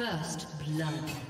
First blood.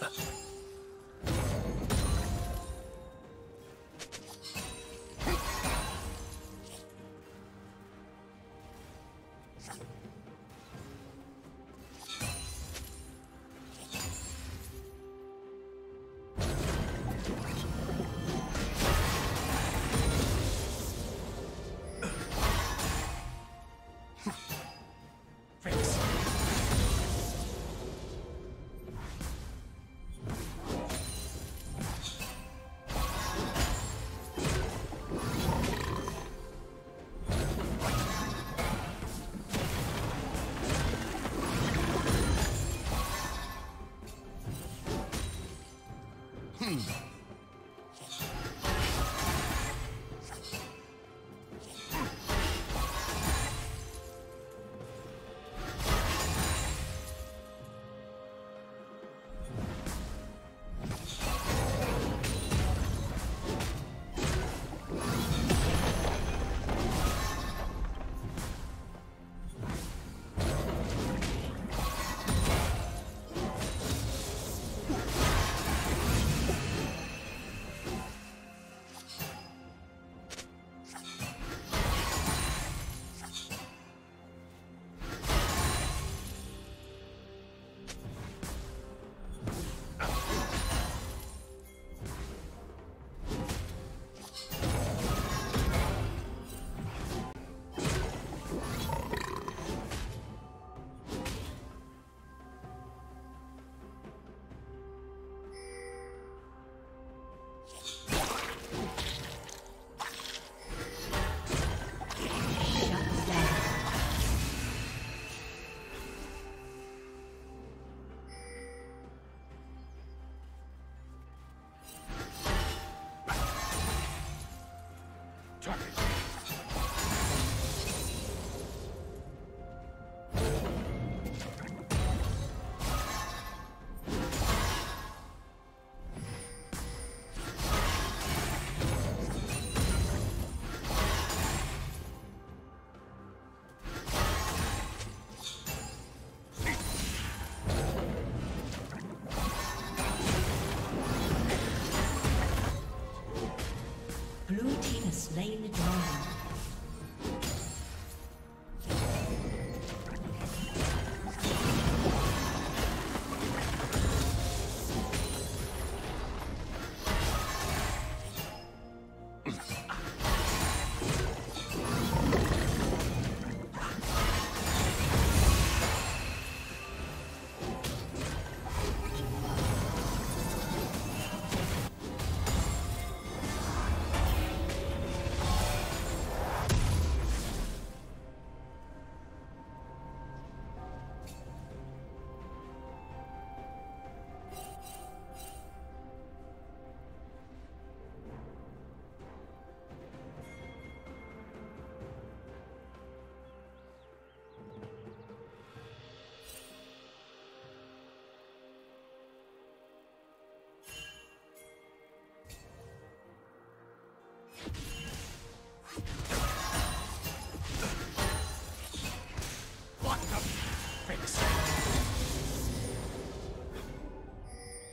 Ha ha ha.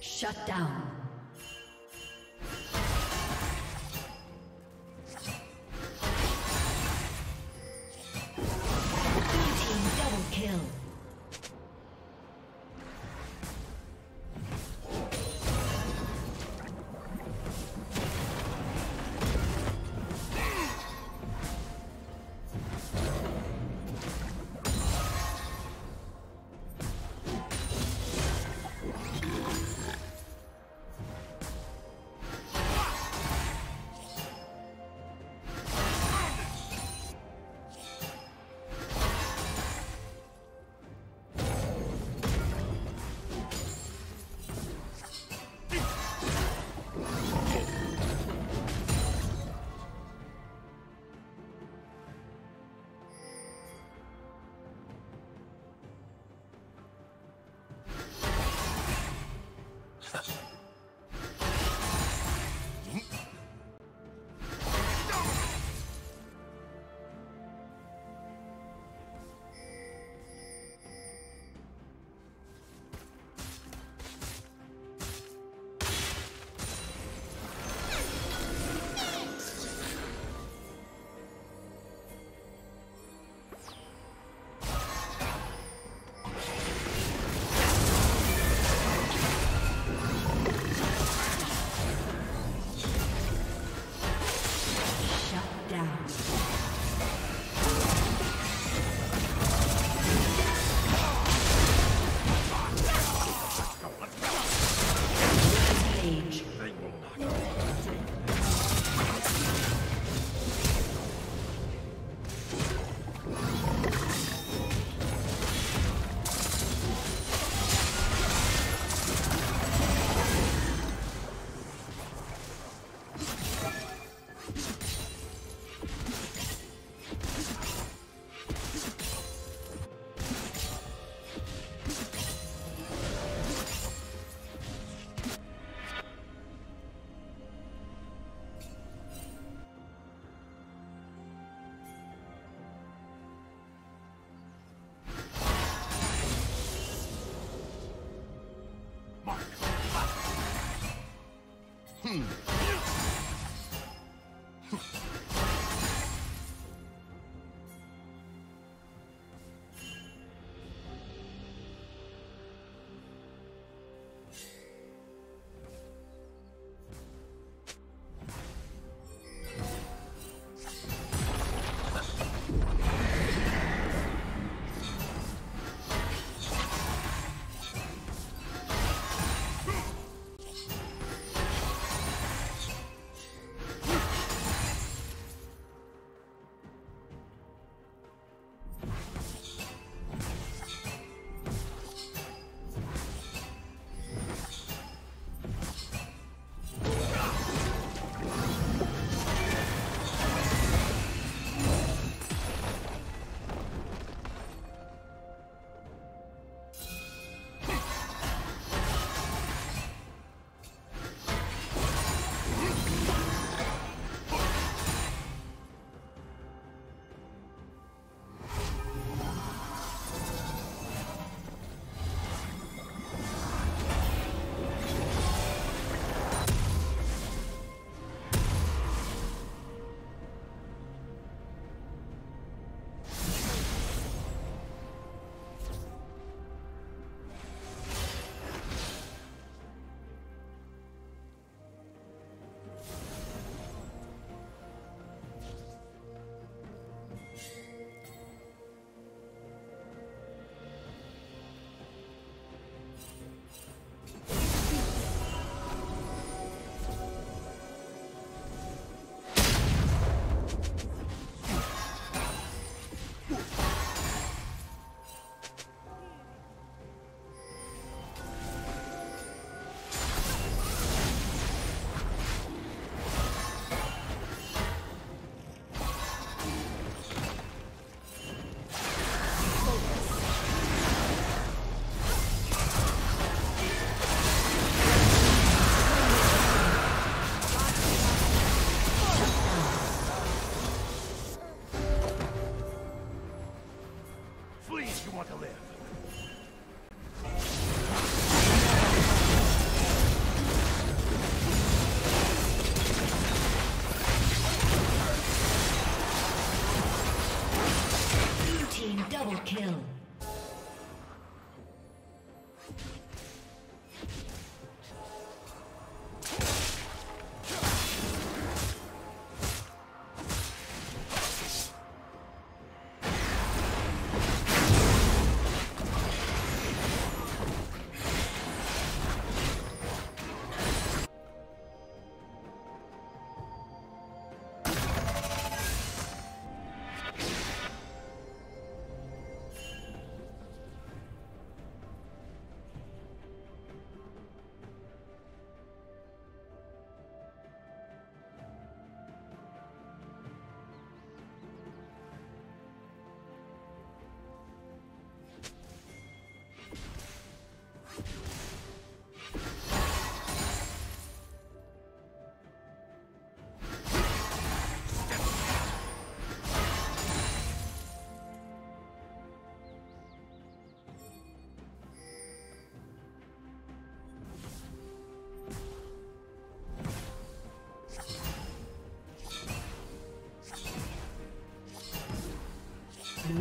Shut down. Gracias.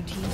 Team's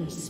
Killing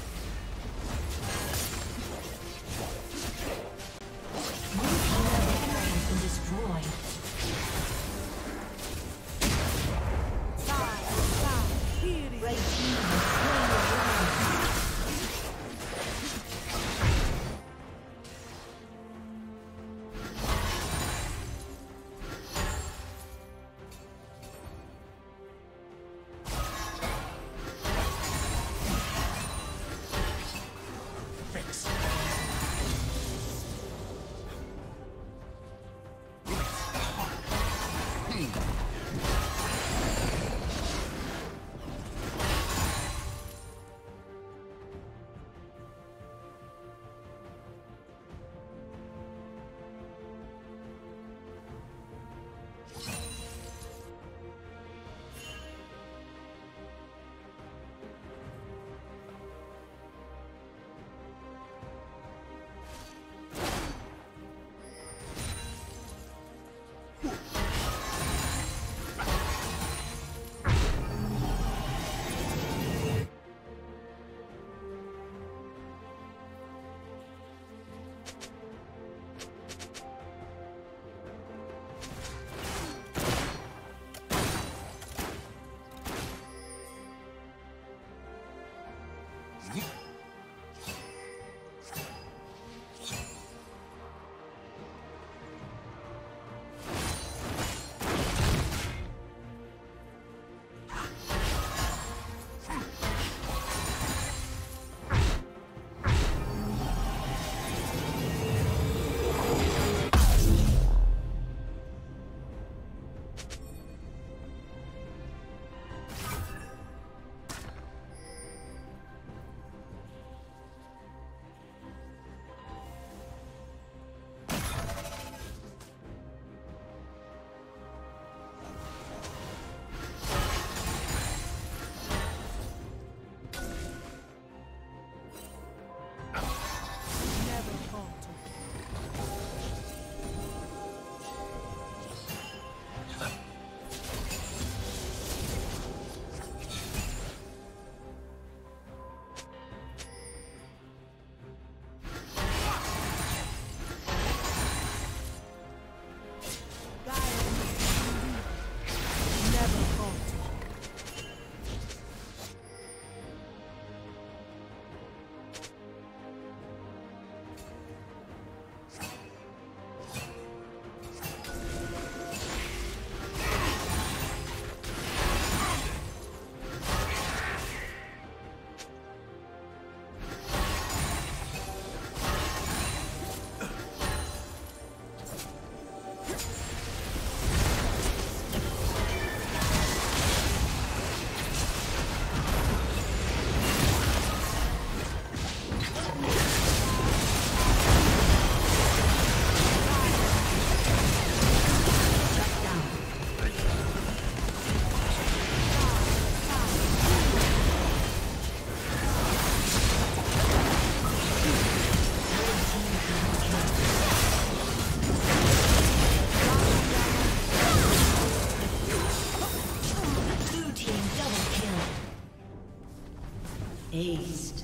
Aced.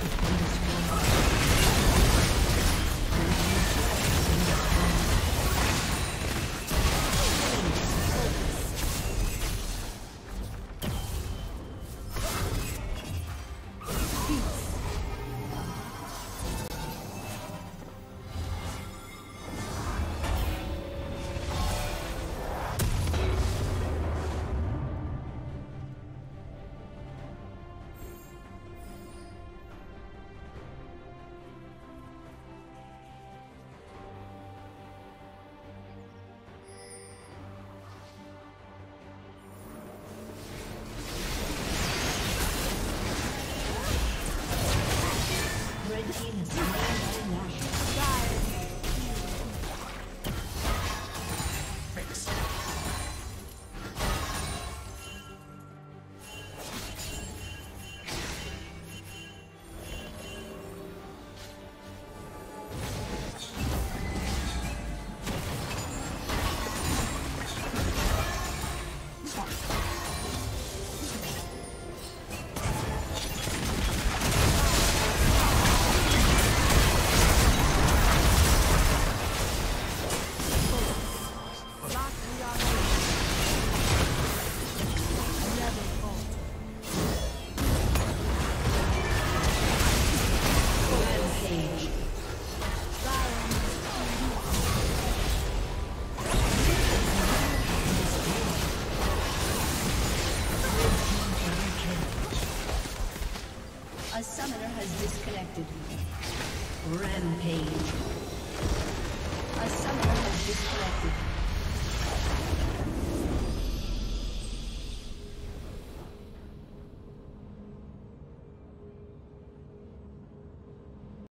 Team's turret